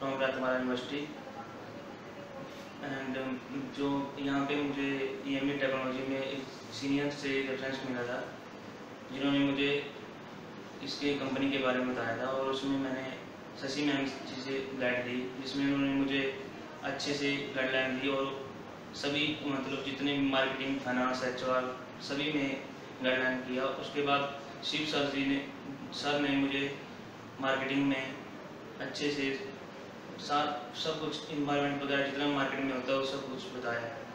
From रातवाड़ा university and जो यहाँ पे मुझे ई एम टेक्नोलॉजी में एक सीनियर से रेफरेंस मिला था, जिन्होंने मुझे इसके कंपनी के बारे में बताया था और उसमें मैंने शशि मैम जी से गाइड ली, जिसमें उन्होंने मुझे अच्छे से गाइडलाइन दी और सभी मतलब जितने भी मार्केटिंग फाइनेंस एच सभी में गाइडलाइन किया। उसके बाद शिव सर जी ने, सर ने मुझे मार्केटिंग में अच्छे से साथ सब कुछ इन्वायरमेंट वगैरह जितना मार्केट में होता है, वो सब कुछ बताया। है